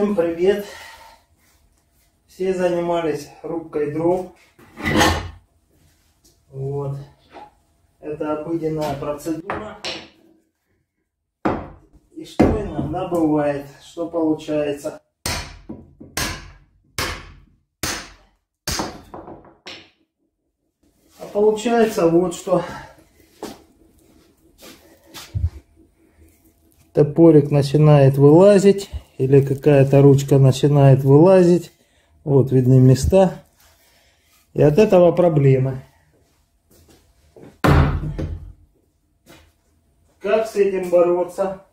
Всем привет! Все занимались рубкой дров. Вот. Это обыденная процедура. И что иногда бывает, что получается. А получается вот что. Топорик начинает вылазить или какая-то ручка начинает вылазить. Вот видны места. И от этого проблемы. Как с этим бороться?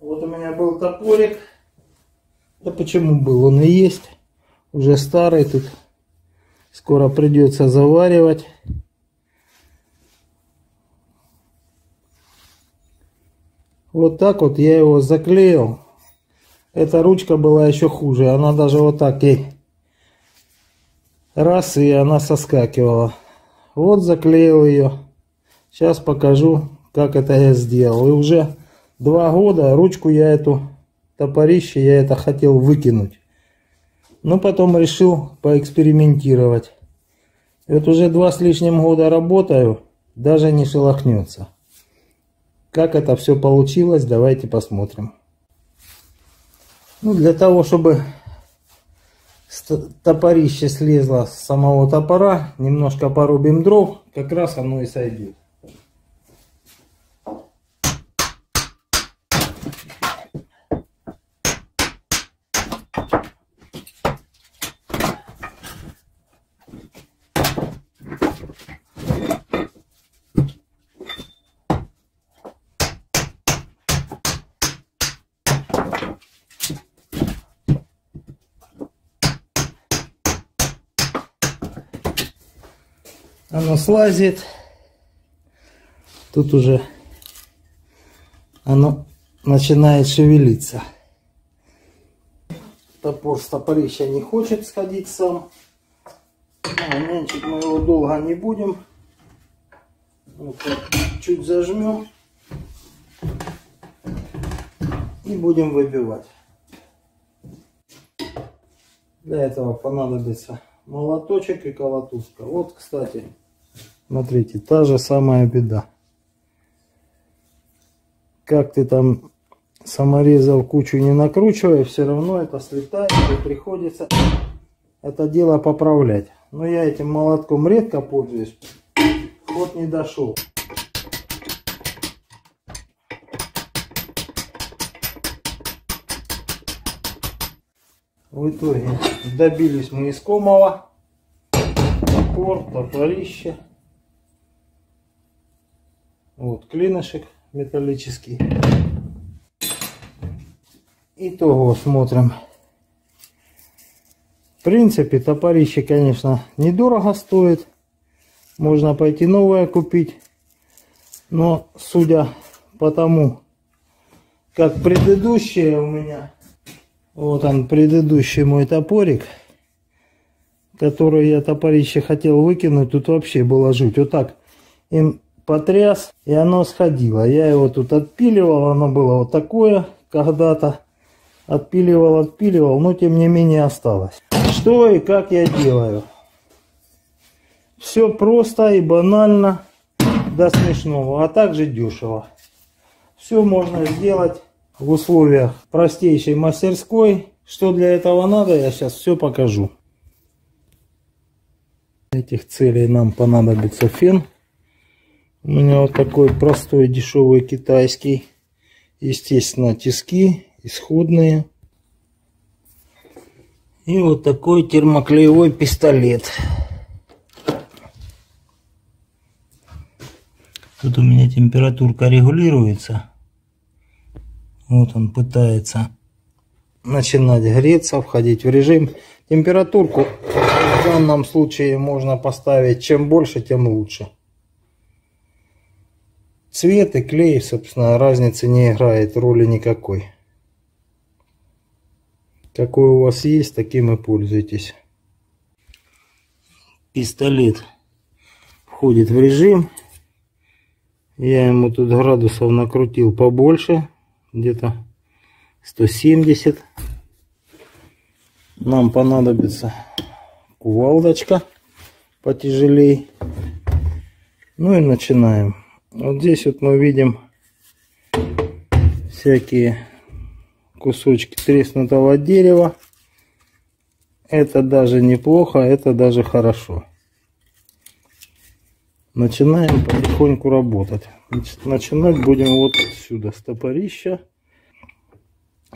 Вот у меня был топорик. Да почему был? Он и есть. Уже старый тут. Скоро придется заваривать. Вот так вот я его заклеил. Эта ручка была еще хуже. Она даже вот так и раз, и она соскакивала. Вот заклеил ее. Сейчас покажу, как это я сделал. И уже два года ручку я эту, топорище, я это хотел выкинуть. Но потом решил поэкспериментировать. И вот уже два с лишним года работаю, даже не шелохнется. Как это все получилось, давайте посмотрим. Ну, для того, чтобы топорище слезло с самого топора, немножко порубим дров, как раз оно и сойдет. Оно слазит. Тут уже оно начинает шевелиться. Топор с топорища не хочет сходить сам. А, нянчить мы его долго не будем. Вот чуть зажмем. И будем выбивать. Для этого понадобится молоточек и колотушка. Вот, кстати, Смотрите, та же самая беда. Как ты там саморезов кучу не накручивая, все равно это слетает и приходится это дело поправлять. Но я этим молотком редко пользуюсь, ход не дошел. В итоге добились мы искомого. Топор, топорище. Вот клинышек металлический. Итого смотрим. В принципе, топорище, конечно, недорого стоит. Можно пойти новое купить. Но, судя по тому, как предыдущее у меня, вот он, предыдущий мой топорик, который я топорище хотел выкинуть, тут вообще было жуть. Вот так им потряс, и оно сходило. Я его тут отпиливал, оно было вот такое когда-то. Отпиливал, отпиливал, но тем не менее осталось. Что и как я делаю? Все просто и банально до смешного, а также дешево. Все можно сделать в условиях простейшей мастерской. Что для этого надо, я сейчас все покажу. Этих целей нам понадобится фен. У меня вот такой простой дешевый китайский. Естественно, тиски исходные. И вот такой термоклеевой пистолет. Тут у меня температурка регулируется. Вот он пытается начинать греться, входить в режим. Температурку в данном случае можно поставить чем больше, тем лучше. Цвет и клей, собственно, разницы не играет роли никакой. Какой у вас есть, таким и пользуйтесь. Пистолет входит в режим. Я ему тут градусов накрутил побольше, где-то 170. Нам понадобится кувалдочка потяжелее. Ну и начинаем. Вот здесь вот мы видим всякие кусочки треснутого дерева. Это даже неплохо, это даже хорошо. Начинаем потихоньку работать. Начинать будем вот отсюда, с топорища.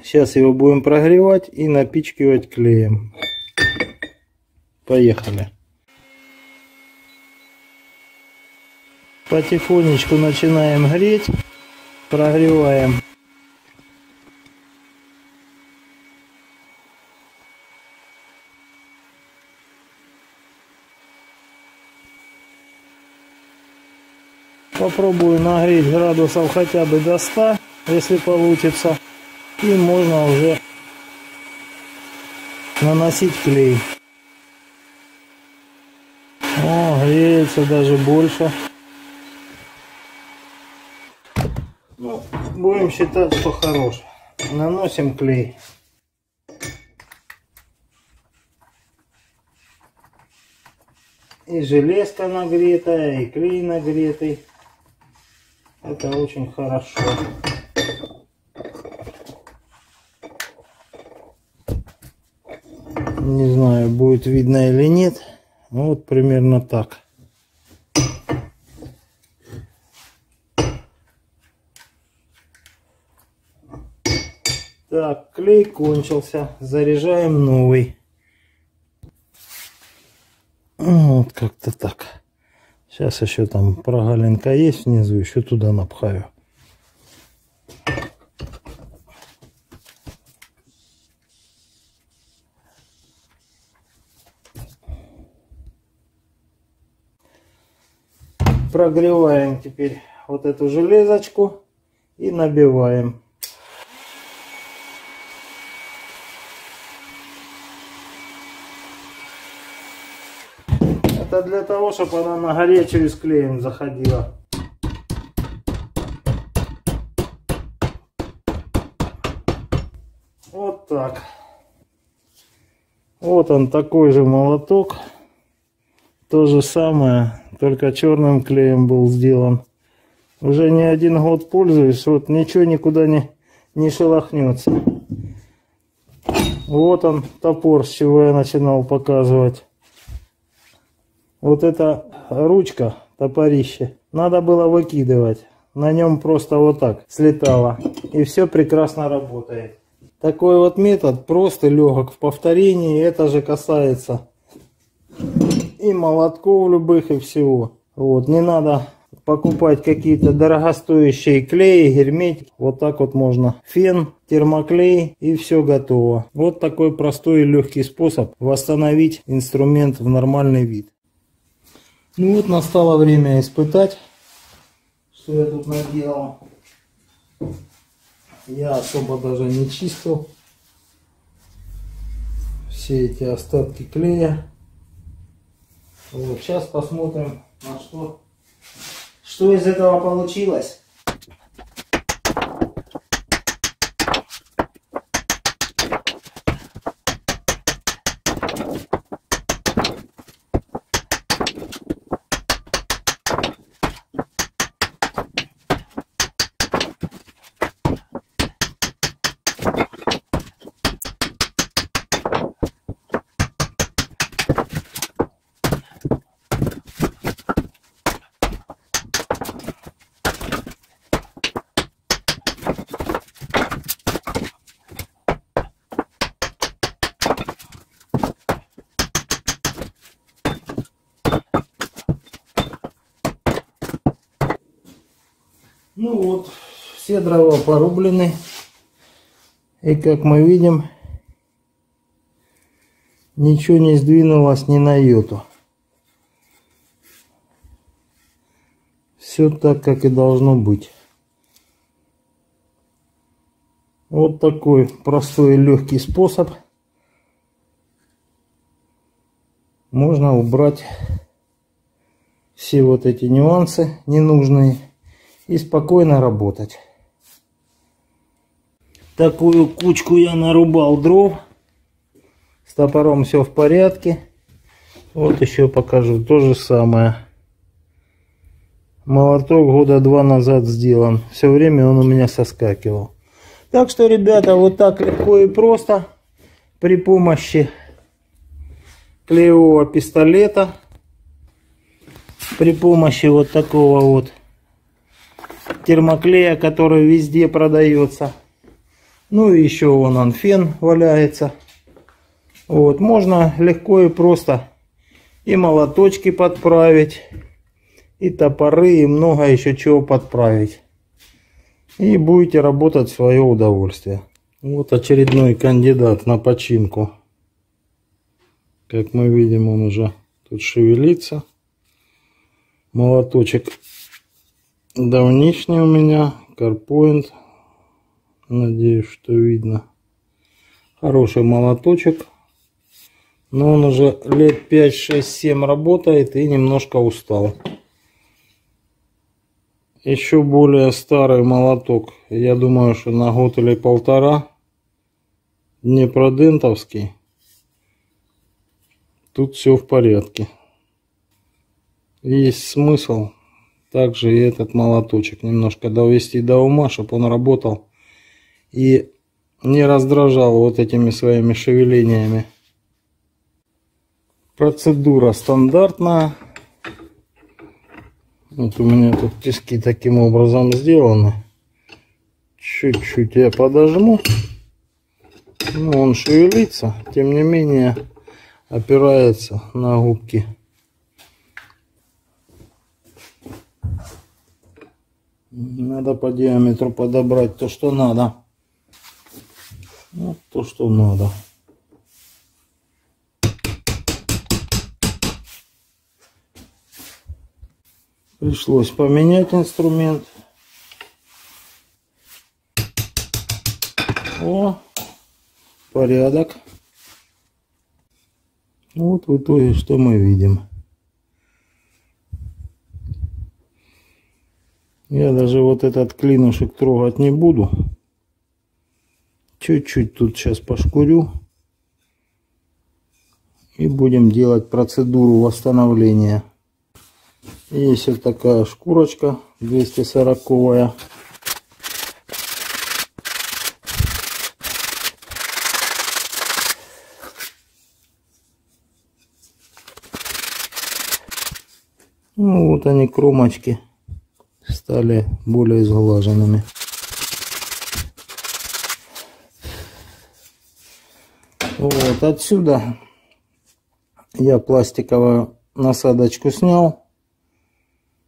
Сейчас его будем прогревать и напичкивать клеем. Поехали. Потихонечку начинаем греть, прогреваем. Попробую нагреть градусов хотя бы до 100, если получится. И можно уже наносить клей. О, греется даже больше. Ну, будем считать, что хорош. Наносим клей. И железка нагретая, и клей нагретый. Это очень хорошо. Не знаю, будет видно или нет. Ну, вот примерно так. Клей кончился. Заряжаем новый. Вот как-то так. Сейчас еще там прогалинка есть внизу, еще туда напхаю. Прогреваем теперь вот эту железочку и набиваем. Для того, чтобы она на горячую с клеем заходила. Вот так. Вот он такой же молоток. То же самое, только черным клеем был сделан. Уже не один год пользуюсь, вот ничего никуда не, не шелохнется. Вот он топор, с чего я начинал показывать. Вот эта ручка, топорище, надо было выкидывать. На нем просто вот так слетало. И все прекрасно работает. Такой вот метод просто легок в повторении. Это же касается и молотков любых, и всего. Вот, не надо покупать какие-то дорогостоящие клеи, герметик. Вот так вот можно. Фен, термоклей и все готово. Вот такой простой и легкий способ восстановить инструмент в нормальный вид. Ну вот настало время испытать, что я тут наделал. Я особо даже не чистил все эти остатки клея. Вот, сейчас посмотрим, на что, что из этого получилось. Ну вот, все дрова порублены. И как мы видим, ничего не сдвинулось ни на йоту. Все так, как и должно быть. Вот такой простой и легкий способ. Можно убрать все вот эти нюансы ненужные и спокойно работать. такую кучку я нарубал дров. С топором все в порядке. Вот еще покажу то же самое. Молоток года два назад сделан. Все время он у меня соскакивал. Так что, ребята, вот так легко и просто при помощи клеевого пистолета, при помощи вот такого вот термоклея, который везде продается. Ну и еще вон он фен валяется. Вот, можно легко и просто и молоточки подправить, и топоры, и много еще чего подправить. И будете работать в свое удовольствие. Вот очередной кандидат на починку. Как мы видим, он уже тут шевелится. Молоточек давнишний у меня. Карпоинт. Надеюсь, что видно. Хороший молоточек. Но он уже лет 5, 6, 7 работает и немножко устал. Еще более старый молоток. Я думаю, что на год или полтора. Днепродентовский. Тут все в порядке. Есть смысл также и этот молоточек немножко довести до ума, чтобы он работал и не раздражал вот этими своими шевелениями. Процедура стандартная. Вот у меня тут тиски таким образом сделаны. Чуть-чуть я подожму. Ну, он шевелится, тем не менее опирается на губки. Надо по диаметру подобрать то, что надо. Вот то, что надо. Пришлось поменять инструмент. О, порядок. Вот в итоге что мы видим. Я даже вот этот клинушек трогать не буду. Чуть-чуть тут сейчас пошкурю. И будем делать процедуру восстановления. Есть вот такая шкурочка 240 -ая. Ну, вот они кромочки стали более сглаженными. Вот отсюда я пластиковую насадочку снял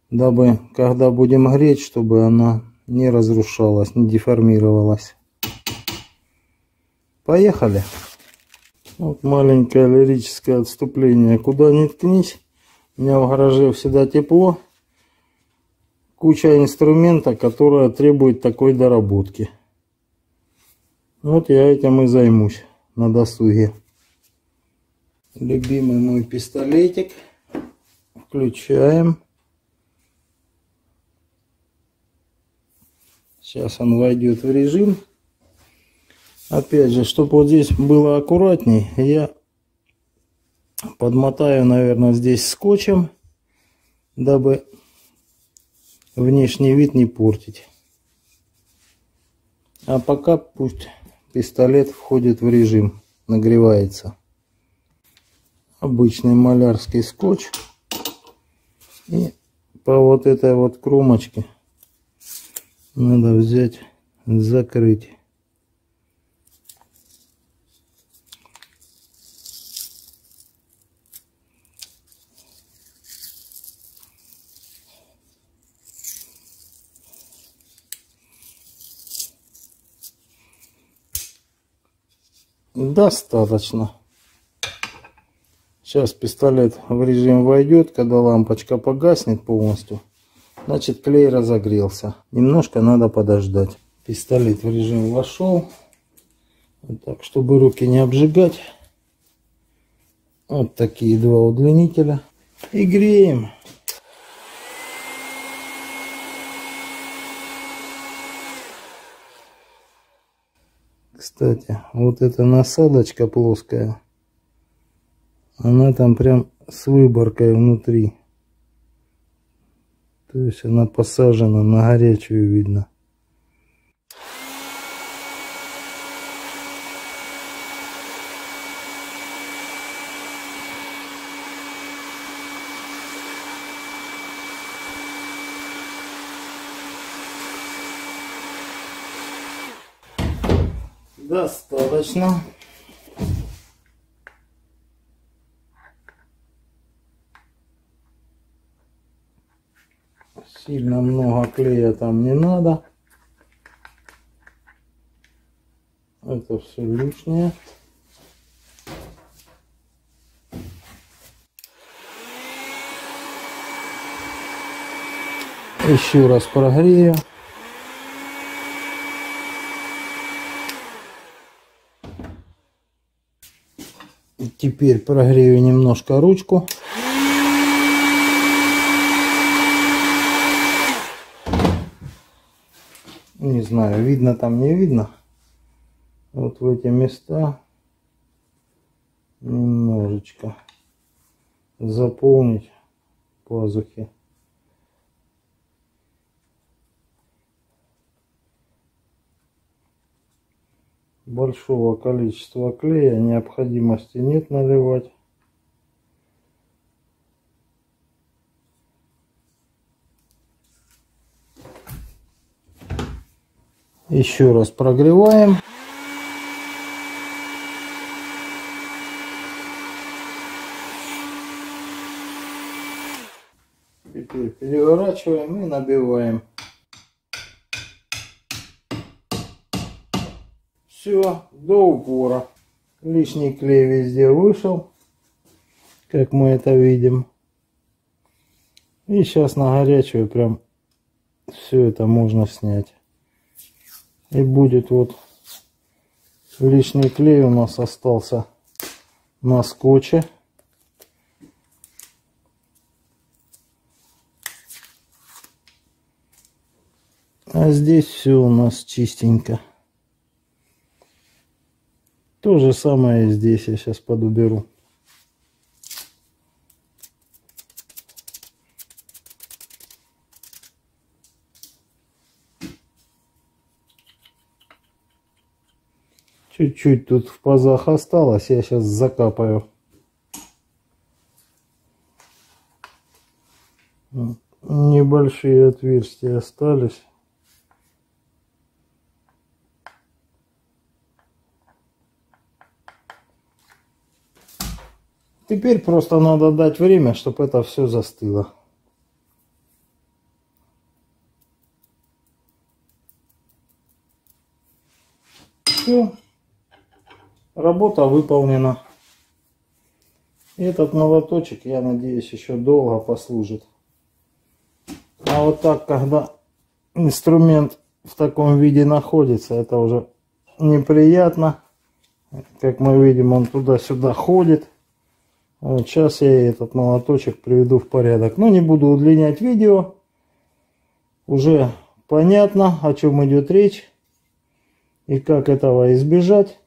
дабы, когда будем греть, чтобы она не разрушалась, не деформировалась. Поехали. Вот маленькое лирическое отступление. Куда ни ткнись, у меня в гараже всегда тепло. Куча инструмента, которая требует такой доработки. Вот я этим и займусь на досуге. Любимый мой пистолетик. Включаем. Сейчас он войдет в режим. Опять же, чтобы вот здесь было аккуратней, я подмотаю, наверное, здесь скотчем, дабы внешний вид не портить. А пока пусть пистолет входит в режим, нагревается. Обычный малярский скотч. И по вот этой вот кромочке надо взять, закрыть. Достаточно. Сейчас пистолет в режим войдет, когда лампочка погаснет полностью. Значит, клей разогрелся. Немножко надо подождать. Пистолет в режим вошел. Вот так, чтобы руки не обжигать. Вот такие два удлинителя. И греем. Кстати, вот эта насадочка плоская, она там прям с выборкой внутри. То есть она посажена на горячую видно. Достаточно. Сильно много клея там не надо. Это все лишнее. Еще раз прогрею. Теперь прогрею немножко ручку. Не знаю, видно там, не видно. Вот в эти места немножечко заполнить пазухи. Большого количества клея необходимости нет наливать. Еще раз прогреваем. Теперь переворачиваем и набиваем. Все, до упора. Лишний клей везде вышел, как мы это видим. И сейчас на горячую прям все это можно снять. И будет вот лишний клей у нас остался на скотче. А здесь все у нас чистенько. То же самое здесь я сейчас подуберу. Чуть-чуть тут в пазах осталось, я сейчас закапаю. Небольшие отверстия остались. Теперь просто надо дать время, чтобы это все застыло. Все. Работа выполнена. Этот молоточек, я надеюсь, еще долго послужит. А вот так, когда инструмент в таком виде находится, это уже неприятно. Как мы видим, он туда-сюда ходит. Вот сейчас я этот молоточек приведу в порядок. Но не буду удлинять видео. Уже понятно, о чем идет речь. И как этого избежать.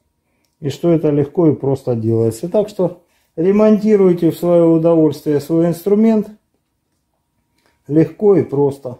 И что это легко и просто делается. Так что ремонтируйте в свое удовольствие свой инструмент. Легко и просто.